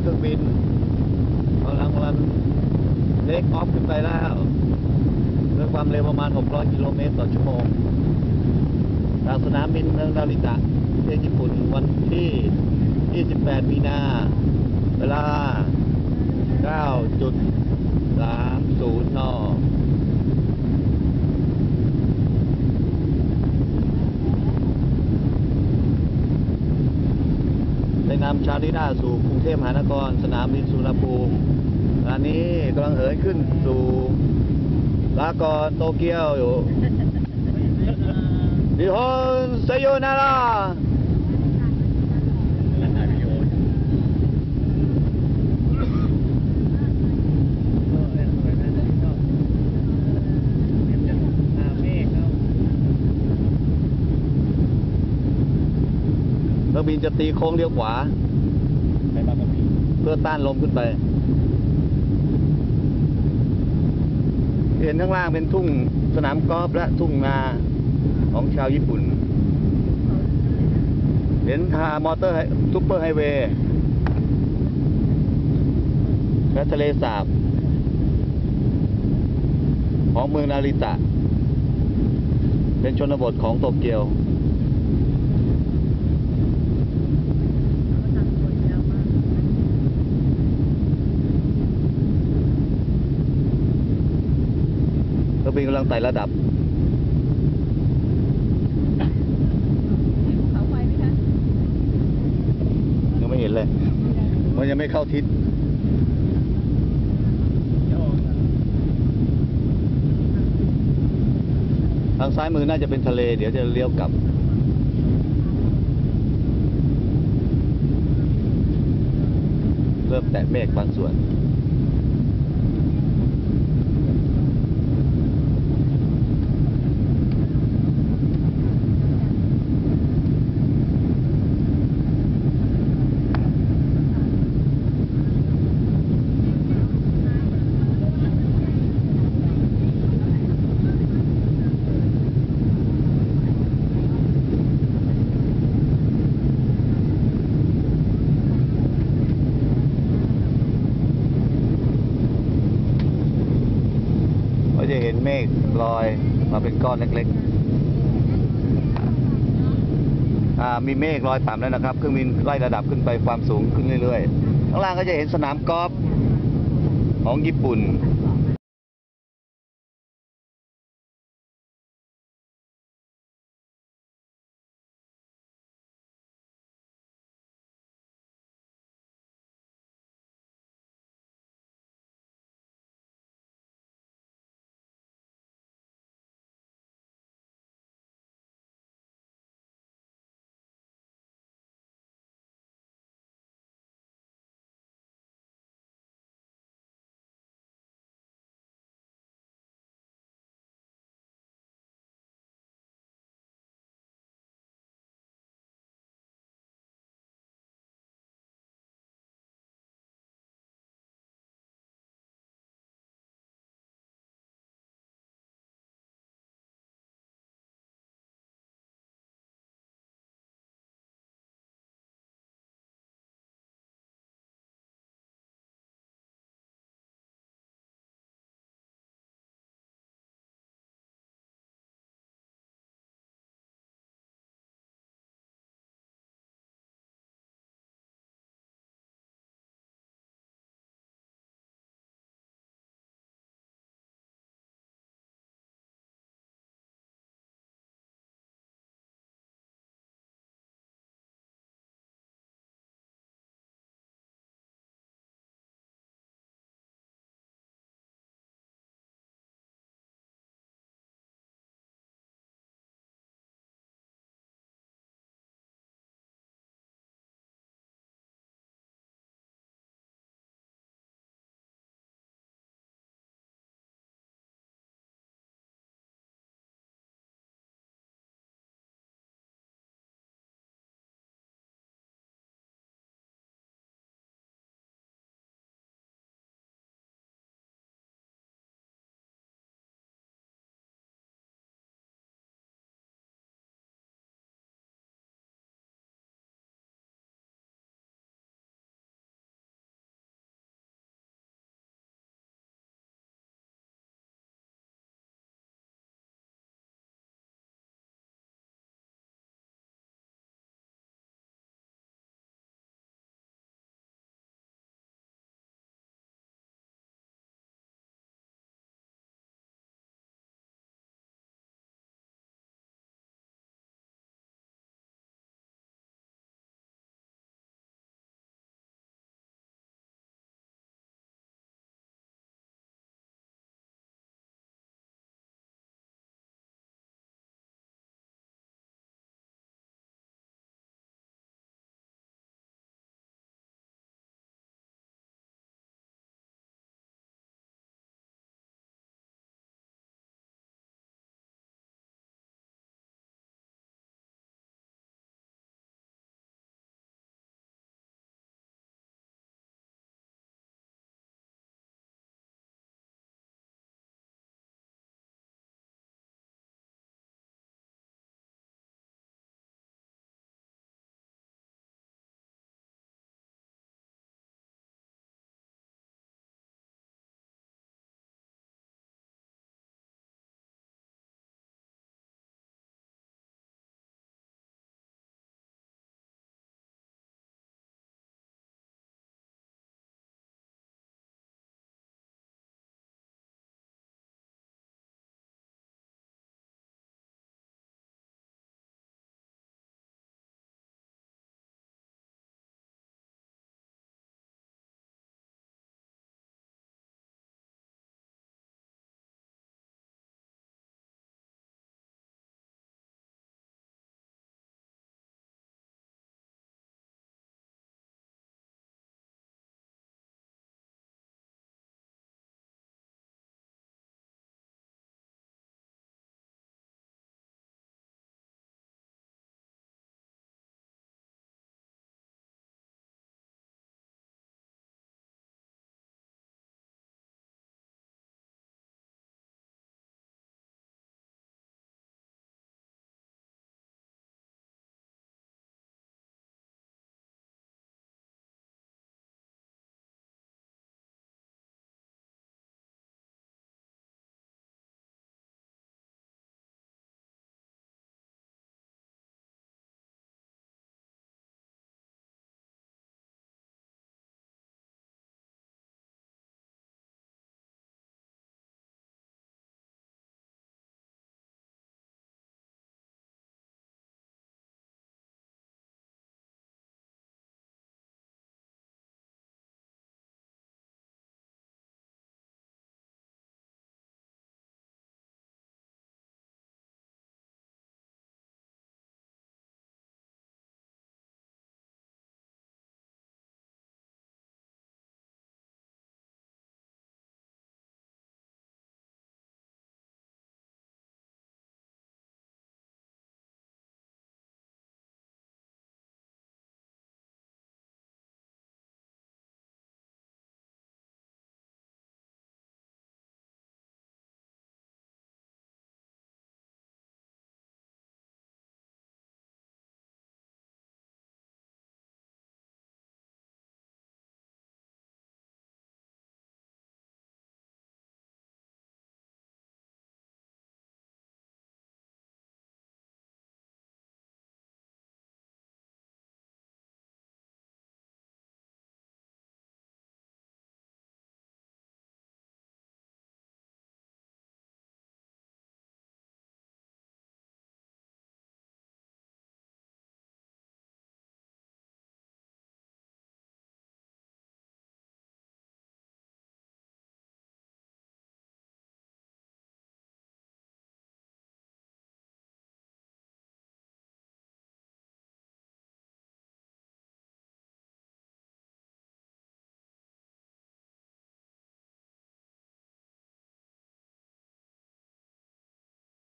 เครื่องบินกำลังมันเทคออฟขึ้นไปแล้วด้วยความเร็วประมาณ 600 กิโลเมตรต่อชั่วโมงจากสนามบินนาริตะประเทศญี่ปุ่นวันที่ 28 มีนา เวลา 9.30 น นำชาลิด้าสู่กรุงเทพมหานคร สนามบินสุวรรณภูมิตอนนี้กำลังเหินขึ้นสู่ลากรโตเกียวอยู่ดิฮอนเซโยนาราเออเนี่ยสวยมากเลยชอบเดี๋ยวจะเครื่องบินจะตีโค้งเลี้ยวขวา เพื่อต้านลมขึ้นไป เห็นข้างล่างเป็นทุ่งสนามกอล์ฟและทุ่งนาของชาวญี่ปุ่น เห็นทางมอเตอร์ซุปเปอร์ไฮเวย์และทะเลสาบ ของเมืองนาริตะ เป็นชนบทของโตเกียว เครื่อง บินกำลังไต่ระดับเขาไฟไหมคะยังไม่เห็นเลย มันยังไม่เข้าทิศจะออกอะทางซ้ายมือน่าจะเป็นทะเล เดี๋ยวจะเลี้ยวกลับเริ่มแตะเมฆบางส่วน ก็จะเห็นเมฆ ลอยมาเป็นก้อนเล็กๆมีเมฆลอยต่ำแล้วนะครับเครื่องบินไล่ระดับขึ้นไปความสูงขึ้นเรื่อยๆข้างล่างก็จะเห็นสนามกอล์ฟของญี่ปุ่น